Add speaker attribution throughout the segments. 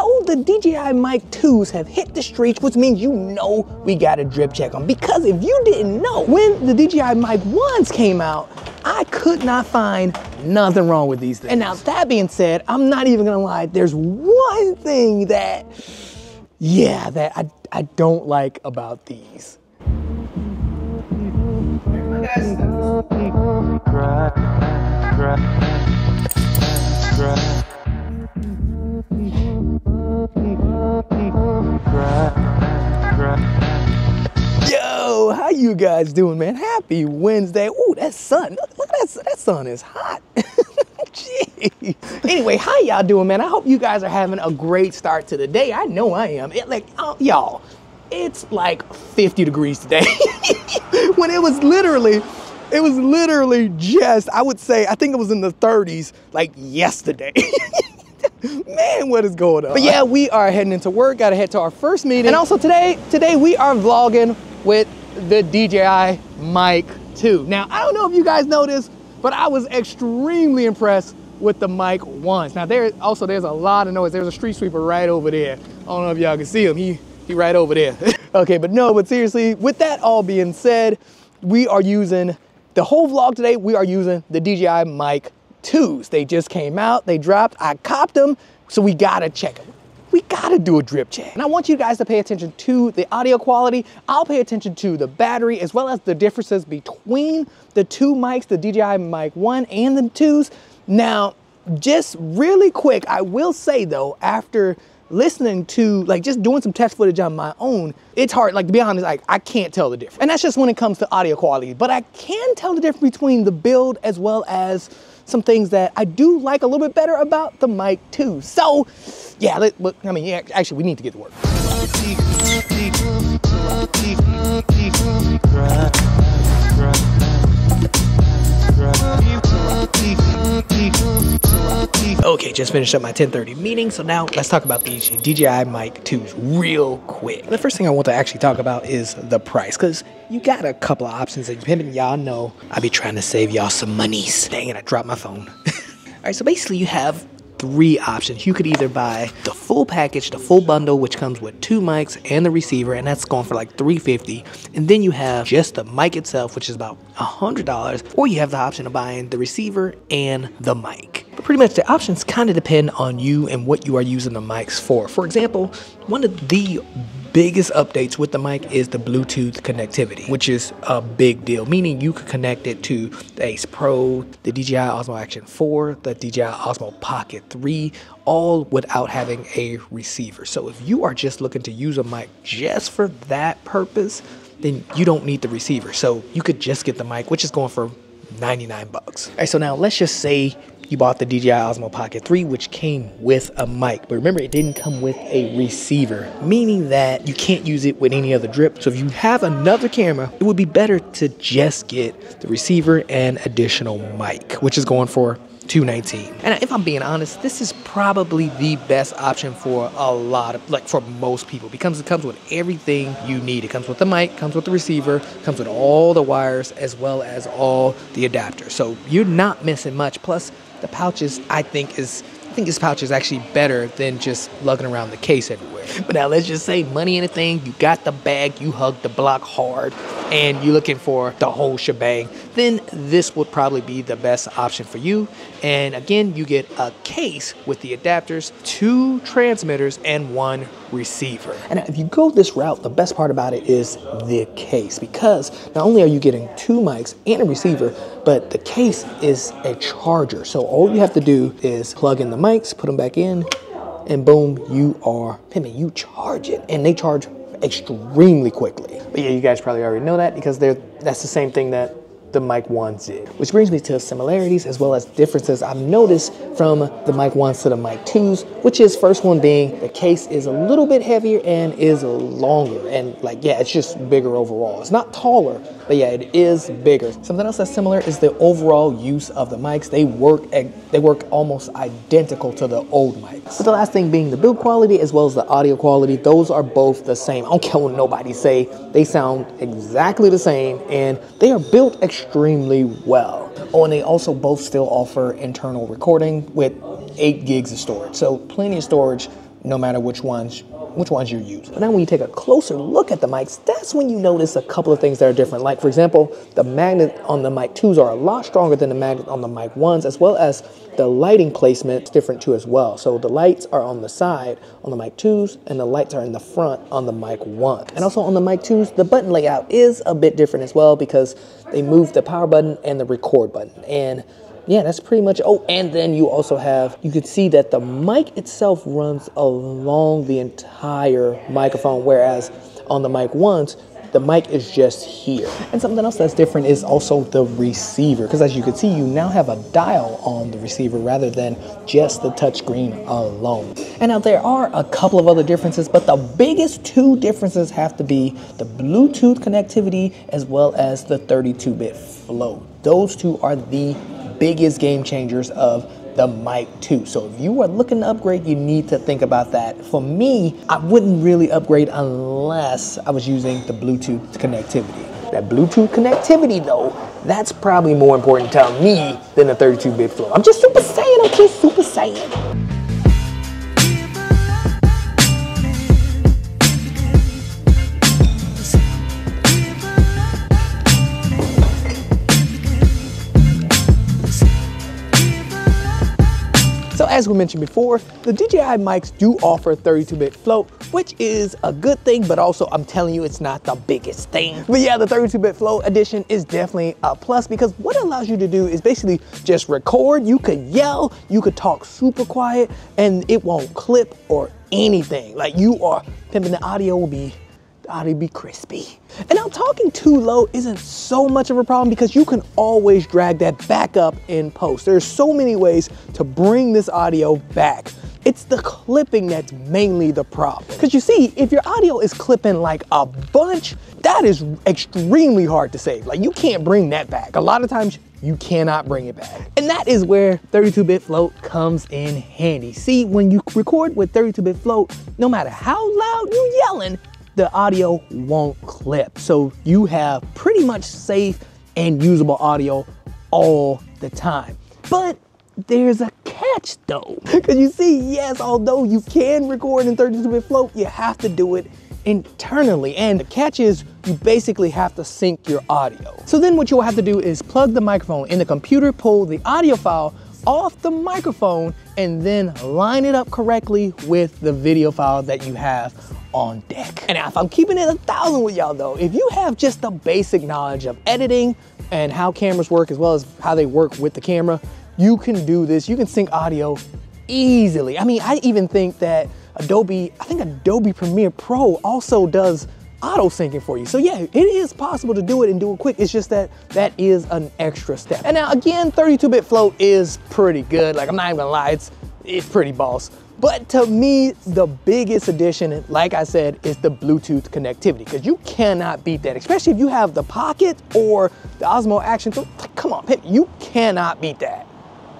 Speaker 1: So the DJI Mic 2s have hit the streets, which means you know we gotta drip check them. Because if you didn't know, when the DJI Mic 1s came out, I could not find nothing wrong with these things. And now that being said, I'm not even gonna lie, there's one thing that, yeah, that I, I don't like about these. Yo, how you guys doing, man? Happy Wednesday. Ooh, that sun, look, look at that, that sun is hot. Jeez. Anyway, how y'all doing, man? I hope you guys are having a great start to the day. I know I am. It, like, uh, y'all, it's like 50 degrees today. when it was literally, it was literally just, I would say, I think it was in the 30s, like yesterday. Man, what is going on? But yeah, we are heading into work. Gotta head to our first meeting. And also today, today we are vlogging with the DJI Mic 2. Now, I don't know if you guys know this, but I was extremely impressed with the Mic 1s. Now, there also there's a lot of noise. There's a street sweeper right over there. I don't know if y'all can see him. He he right over there. okay, but no, but seriously, with that all being said, we are using the whole vlog today. We are using the DJI Mic 2s. They just came out, they dropped, I copped them, so we gotta check them. We gotta do a drip check. And I want you guys to pay attention to the audio quality. I'll pay attention to the battery as well as the differences between the two mics, the DJI Mic 1 and the 2s. Now, just really quick, I will say though, after listening to like just doing some test footage on my own, it's hard. Like to be honest, like I can't tell the difference. And that's just when it comes to audio quality. But I can tell the difference between the build as well as some things that I do like a little bit better about the Mic 2. So yeah, let, I mean, yeah, actually we need to get to work. Okay, just finished up my 1030 meeting, so now let's talk about these DJI Mic 2s real quick. The first thing I want to actually talk about is the price, because you got a couple of options, and y'all know I be trying to save y'all some monies. Dang it, I dropped my phone. All right, so basically you have three options. You could either buy the full package, the full bundle, which comes with two mics and the receiver, and that's going for like 350 And then you have just the mic itself, which is about $100, or you have the option of buying the receiver and the mic. Pretty much the options kind of depend on you and what you are using the mics for. For example, one of the biggest updates with the mic is the Bluetooth connectivity, which is a big deal, meaning you could connect it to the Ace Pro, the DJI Osmo Action 4, the DJI Osmo Pocket 3, all without having a receiver. So if you are just looking to use a mic just for that purpose, then you don't need the receiver. So you could just get the mic, which is going for 99 bucks. All right, so now let's just say you bought the DJI Osmo Pocket 3, which came with a mic. But remember, it didn't come with a receiver, meaning that you can't use it with any other drip. So if you have another camera, it would be better to just get the receiver and additional mic, which is going for 219. And if I'm being honest, this is probably the best option for a lot of, like for most people because it comes with everything you need. It comes with the mic, comes with the receiver, comes with all the wires as well as all the adapters. So you're not missing much. Plus, the pouches I think is I think this pouch is actually better than just lugging around the case everywhere. But now let's just say money in a thing, you got the bag, you hug the block hard, and you're looking for the whole shebang, then this would probably be the best option for you. And again, you get a case with the adapters, two transmitters, and one receiver. And if you go this route, the best part about it is the case because not only are you getting two mics and a receiver, but the case is a charger. So all you have to do is plug in the mics, put them back in, and boom, you are, mean, you charge it. And they charge extremely quickly. But yeah, you guys probably already know that because they're, that's the same thing that the Mic 1s did. Which brings me to similarities as well as differences I've noticed from the Mic 1s to the Mic 2s, which is first one being the case is a little bit heavier and is longer. And like, yeah, it's just bigger overall. It's not taller, but yeah, it is bigger. Something else that's similar is the overall use of the mics. They work, they work almost identical to the old mics. But the last thing being the build quality as well as the audio quality, those are both the same. I don't care what nobody say, they sound exactly the same and they are built extremely extremely well. Oh, and they also both still offer internal recording with 8 gigs of storage. So plenty of storage no matter which ones which ones you use. But now when you take a closer look at the mics, that's when you notice a couple of things that are different. Like for example, the magnet on the mic 2s are a lot stronger than the magnet on the mic 1s, as well as the lighting placement is different too as well. So the lights are on the side on the mic 2s and the lights are in the front on the mic 1. And also on the mic 2s, the button layout is a bit different as well because they moved the power button and the record button. And yeah, that's pretty much. Oh, and then you also have, you can see that the mic itself runs along the entire microphone, whereas on the mic ones, the mic is just here. And something else that's different is also the receiver, because as you can see, you now have a dial on the receiver rather than just the touchscreen alone. And now there are a couple of other differences, but the biggest two differences have to be the Bluetooth connectivity as well as the 32-bit float. Those two are the biggest game changers of the mic 2. So if you are looking to upgrade, you need to think about that. For me, I wouldn't really upgrade unless I was using the Bluetooth connectivity. That Bluetooth connectivity though, that's probably more important to me than the 32-bit float. I'm just super saying, I'm just super saying. As we mentioned before, the DJI mics do offer 32-bit float, which is a good thing, but also I'm telling you, it's not the biggest thing. But yeah, the 32-bit float edition is definitely a plus because what it allows you to do is basically just record. You could yell, you could talk super quiet, and it won't clip or anything. Like you are pimping the audio will be audio be crispy. And now talking too low isn't so much of a problem because you can always drag that back up in post. There's so many ways to bring this audio back. It's the clipping that's mainly the problem. Because you see, if your audio is clipping like a bunch, that is extremely hard to save. Like you can't bring that back. A lot of times you cannot bring it back. And that is where 32-bit float comes in handy. See, when you record with 32-bit float, no matter how loud you're yelling, the audio won't clip. So you have pretty much safe and usable audio all the time. But there's a catch though. Because you see, yes, although you can record in 32-bit float, you have to do it internally. And the catch is you basically have to sync your audio. So then what you'll have to do is plug the microphone in the computer, pull the audio file off the microphone, and then line it up correctly with the video file that you have on deck. And if I'm keeping it a thousand with y'all though, if you have just the basic knowledge of editing and how cameras work as well as how they work with the camera, you can do this. You can sync audio easily. I mean, I even think that Adobe, I think Adobe Premiere Pro also does auto syncing for you. So yeah, it is possible to do it and do it quick. It's just that that is an extra step. And now again, 32-bit float is pretty good. Like I'm not even gonna lie, it's, it's pretty boss. But to me, the biggest addition, like I said, is the Bluetooth connectivity because you cannot beat that, especially if you have the Pocket or the Osmo Action 2. Come on, you cannot beat that.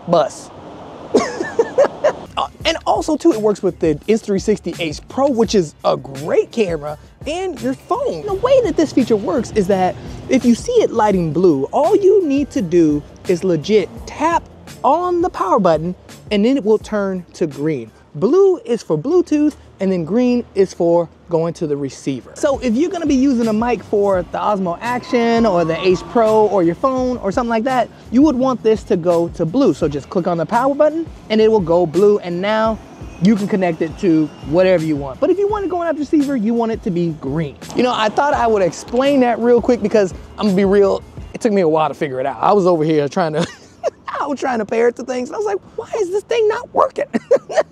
Speaker 1: Bus. uh, and also too, it works with the Insta360 Ace Pro, which is a great camera and your phone. The way that this feature works is that if you see it lighting blue, all you need to do is legit tap on the power button and then it will turn to green. Blue is for Bluetooth and then green is for going to the receiver. So if you're gonna be using a mic for the Osmo Action or the Ace Pro or your phone or something like that, you would want this to go to blue. So just click on the power button and it will go blue and now you can connect it to whatever you want. But if you want to go on a receiver, you want it to be green. You know, I thought I would explain that real quick because I'm gonna be real, it took me a while to figure it out. I was over here trying to I was trying to pair it to things. And I was like, why is this thing not working?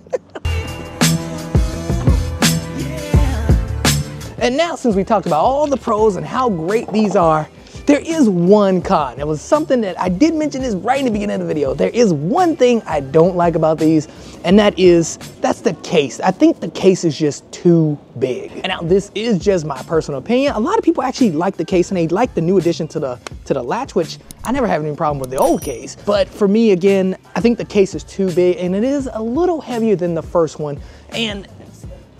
Speaker 1: and now since we talked about all the pros and how great these are, there is one con. It was something that I did mention this right in the beginning of the video. There is one thing I don't like about these, and that is, that's the case. I think the case is just too big. And now this is just my personal opinion. A lot of people actually like the case and they like the new addition to the, to the latch, which I never have any problem with the old case. But for me, again, I think the case is too big and it is a little heavier than the first one. And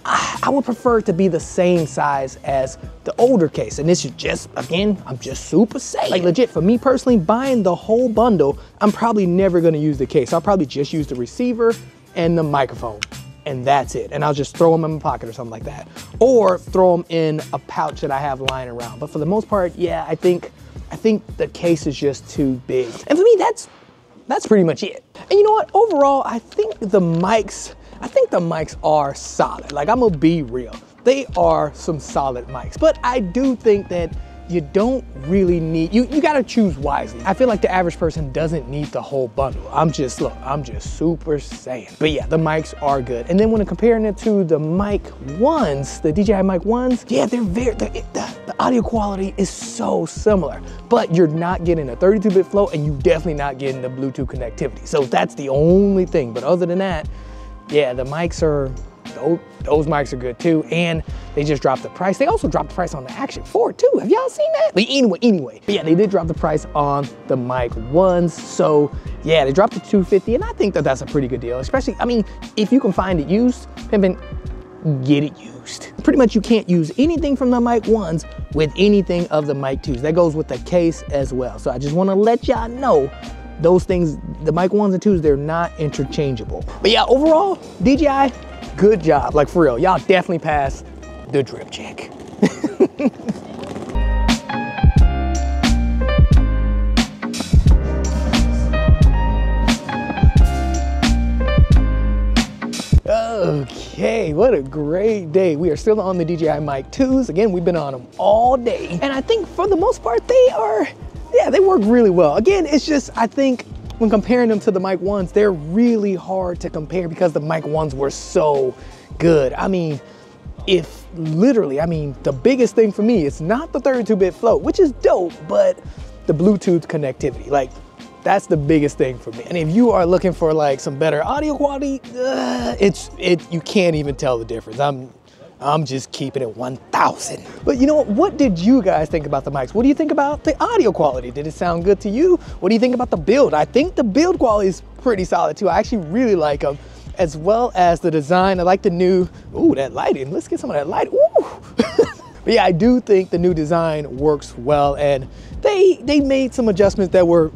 Speaker 1: I would prefer to be the same size as the older case. And this is just, again, I'm just super safe. Like legit, for me personally, buying the whole bundle, I'm probably never gonna use the case. I'll probably just use the receiver and the microphone and that's it. And I'll just throw them in my pocket or something like that. Or throw them in a pouch that I have lying around. But for the most part, yeah, I think I think the case is just too big. And for me, that's that's pretty much it. And you know what? Overall, I think the mics, I think the mics are solid. Like I'm gonna be real. They are some solid mics. But I do think that you don't really need, you, you gotta choose wisely. I feel like the average person doesn't need the whole bundle. I'm just, look, I'm just super saying. But yeah, the mics are good. And then when I'm comparing it to the mic ones, the DJI mic ones, yeah, they're very, the, the, the audio quality is so similar, but you're not getting a 32-bit float and you definitely not getting the Bluetooth connectivity. So that's the only thing. But other than that, yeah, the mics are those, mics are good too. And they just dropped the price. They also dropped the price on the Action 4 too. Have y'all seen that? But anyway, anyway. But yeah, they did drop the price on the mic ones. So yeah, they dropped to 250 and I think that that's a pretty good deal. Especially, I mean, if you can find it used, pimpin', get it used. Pretty much you can't use anything from the mic ones with anything of the mic twos. That goes with the case as well. So I just wanna let y'all know those things, the mic ones and twos, they're not interchangeable. But yeah, overall, DJI, good job. Like for real, y'all definitely passed the drip check. Okay, what a great day. We are still on the DJI Mic 2s. Again, we've been on them all day. And I think for the most part, they are, yeah, they work really well. Again, it's just, I think when comparing them to the mic ones, they're really hard to compare because the mic ones were so good. I mean, if literally, I mean, the biggest thing for me is not the 32-bit float, which is dope, but the Bluetooth connectivity. Like, that's the biggest thing for me. And if you are looking for like some better audio quality, uh, it's it you can't even tell the difference. I'm I'm just keeping it 1,000. But you know what? What did you guys think about the mics? What do you think about the audio quality? Did it sound good to you? What do you think about the build? I think the build quality is pretty solid too. I actually really like them as well as the design. I like the new, ooh, that lighting. Let's get some of that light. Ooh. but yeah, I do think the new design works well and they, they made some adjustments that were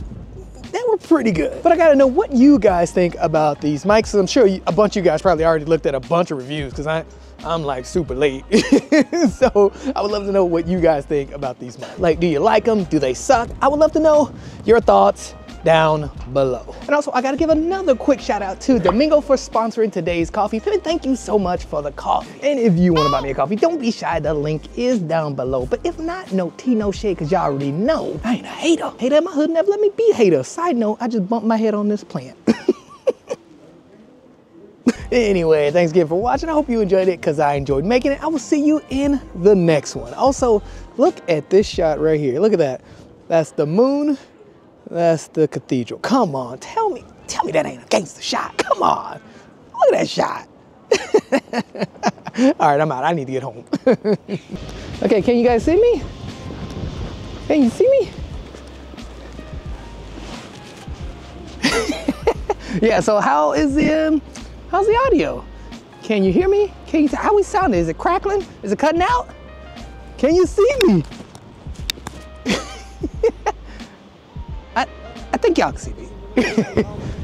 Speaker 1: that were pretty good. But I gotta know what you guys think about these mics. I'm sure a bunch of you guys probably already looked at a bunch of reviews because I, I'm like super late. so I would love to know what you guys think about these mics. Like, do you like them? Do they suck? I would love to know your thoughts down below. And also, I gotta give another quick shout out to Domingo for sponsoring today's coffee. Thank you so much for the coffee. And if you wanna buy me a coffee, don't be shy, the link is down below. But if not, no tea, no shade, cause y'all already know I ain't a hater. Hater in my hood never let me be hater. Side note, I just bumped my head on this plant. anyway, thanks again for watching. I hope you enjoyed it because I enjoyed making it. I will see you in the next one. Also, look at this shot right here. Look at that. That's the moon that's the cathedral. Come on, tell me, tell me that ain't a gangster shot. Come on, look at that shot. All right, I'm out. I need to get home. okay, can you guys see me? Can you see me? yeah, so how is the, um, how's the audio? Can you hear me? Can you, how we sounding? Is it crackling? Is it cutting out? Can you see me? I